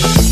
Bye.